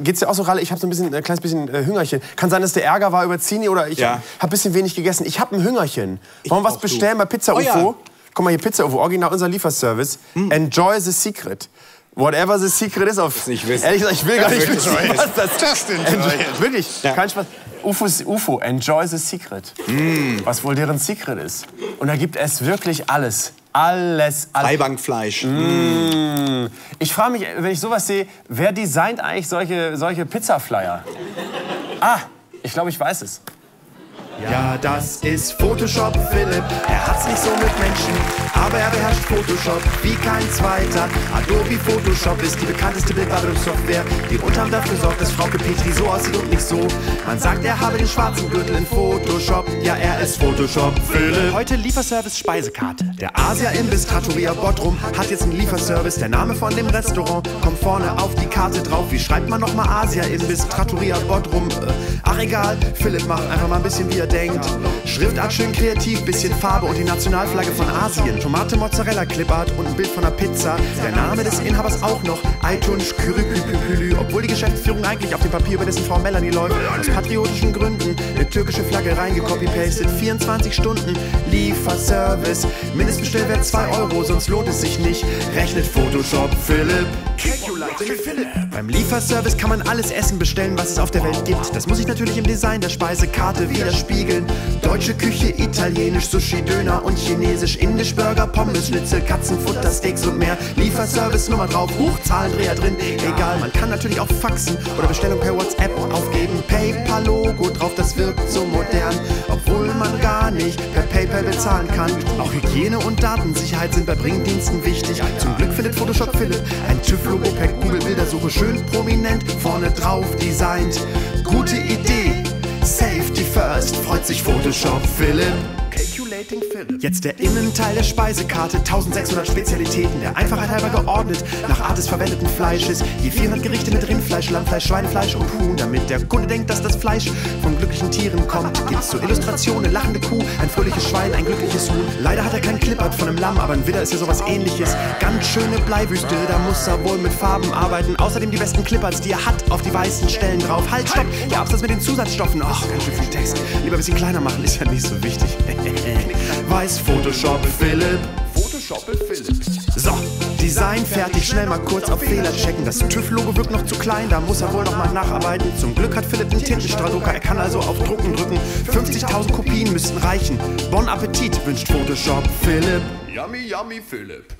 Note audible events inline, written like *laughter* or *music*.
geht's dir auch so, Ralle? Ich habe so ein bisschen, ein kleines bisschen äh, Hüngerchen. Kann sein, dass der Ärger war über Zini oder ich Ja. habe ein bisschen wenig gegessen. Ich habe ein Hüngerchen. Wollen wir was auch, du. bestellen bei Pizza Oh ja. UFO? Guck mal hier, Pizza UFO, original unser Lieferservice. Enjoy the secret. Whatever the secret is auf. nicht wissen. Ehrlich gesagt, ich will gar nicht wissen, Enjoy was das Just enjoy it. Wirklich, kein Spaß. UFO ist UFO, enjoy the secret. Was wohl deren Secret ist. Und da gibt es wirklich alles. Alles, alles. Eibankfleisch. Ich frage mich, wenn ich sowas sehe, wer designt eigentlich solche, solche Pizza-Flyer? Ah, ich glaube, ich weiß es. Ja, das ist Photoshop Philipp. Er hat's nicht so mit Menschen, aber er beherrscht Photoshop wie kein zweiter. Adobe Photoshop ist die bekannteste Bildbearbeitungssoftware, die unter anderem dafür sorgt, dass Frauke Petri so aussieht und nicht so. Man sagt, er habe den schwarzen Gürtel in Photoshop. Ja, er ist Photoshop Philipp. Heute Lieferservice Speisekarte. Der Asia-Imbiss Trattoria Bottrum hat jetzt einen Lieferservice. Der Name von dem Restaurant kommt vorne auf die Karte drauf. Wie schreibt man nochmal Asia-Imbiss Trattoria Bottrum? Äh, ach egal, Philipp macht einfach mal ein bisschen wie er denkt. Schriftart schön kreativ, bisschen Farbe und die Nationalflagge von Asien. Tomate, Mozzarella, Clipart und ein Bild von einer Pizza. Der Name des Inhabers auch noch. Aitunsch Kürükülükülü. Obwohl die Geschäftsführung eigentlich auf dem Papier über dessen Frau Melanie läuft. Aus patriotischen Gründen eine türkische Flagge reingekopy-pastet. 24 Stunden Lieferservice. Mindestbestellwert 2 Euro, sonst lohnt es sich nicht. Rechnet Photoshop Philipp. Calculating Philipp. Beim Lieferservice kann man alles Essen bestellen, was es auf der Welt gibt. Das muss sich natürlich im Design der Speisekarte widerspiegeln. Deutsche Küche, italienisch, Sushi, Döner und chinesisch, indisch, Burger, Pommes, Schnitzel, Katzenfutter, Steaks und mehr. Lieferservice Nummer drauf, Hochzahlendreher drin. Egal, man kann natürlich auch faxen oder Bestellung per WhatsApp aufgeben. PayPal-Logo drauf, das wirkt so modern. Obwohl man gar nicht per PayPal bezahlen kann. Auch Hygiene und Datensicherheit sind bei Bringdiensten wichtig. Zum Glück findet Photoshop Philipp ein TÜV-Logo per Schön prominent vorne drauf designt. Gute Idee. Safety first, freut sich Photoshop Philipp. Jetzt der Innenteil der Speisekarte, 1600 Spezialitäten, der Einfachheit halber geordnet, nach Art des verwendeten Fleisches, je 400 Gerichte mit Rindfleisch, Lammfleisch, Schweinefleisch und Huhn, damit der Kunde denkt, dass das Fleisch von glücklichen Tieren kommt. Gibt's zur Illustration eine lachende Kuh, ein fröhliches Schwein, ein glückliches Huhn. Leider hat er kein Clipart von einem Lamm, aber ein Widder ist ja sowas ähnliches. Ganz schöne Bleiwüste, da muss er wohl mit Farben arbeiten. Außerdem die besten Cliparts, die er hat, auf die weißen Stellen drauf. Halt, stopp, der Absatz mit den Zusatzstoffen. Ach, ganz schön viel Text. Lieber ein bisschen kleiner machen, ist ja nicht so wichtig. *laughs* Weiß Photoshop Philipp. Photoshop Philipp. So, Design fertig, schnell mal kurz auf Fehler checken. Das TÜV-Logo wirkt noch zu klein, da muss er wohl noch mal nacharbeiten. Zum Glück hat Philipp einen Tintenstrahldrucker, er kann also auf Drucken drücken. 50.000 Kopien müssten reichen. Bon Appetit wünscht Photoshop Philipp. Yummy, yummy, Philipp.